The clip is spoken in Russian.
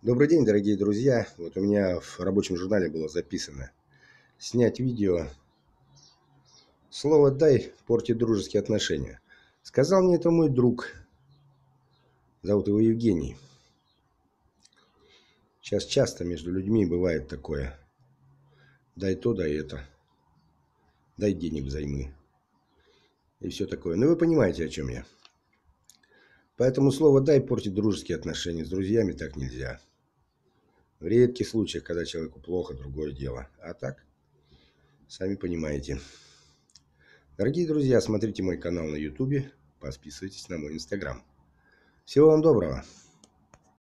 Добрый день, дорогие друзья. Вот у меня в рабочем журнале было записано снять видео. Слово «дай» портит дружеские отношения. Сказал мне это мой друг. Зовут его Евгений. Сейчас часто между людьми бывает такое. Дай то, дай это. Дай денег взаймы. И все такое. Ну вы понимаете, о чем я. Поэтому слово «дай» портит дружеские отношения. С друзьями так нельзя. В редких случаях, когда человеку плохо, другое дело. А так, сами понимаете. Дорогие друзья, смотрите мой канал на ютубе, подписывайтесь на мой инстаграм. Всего вам доброго.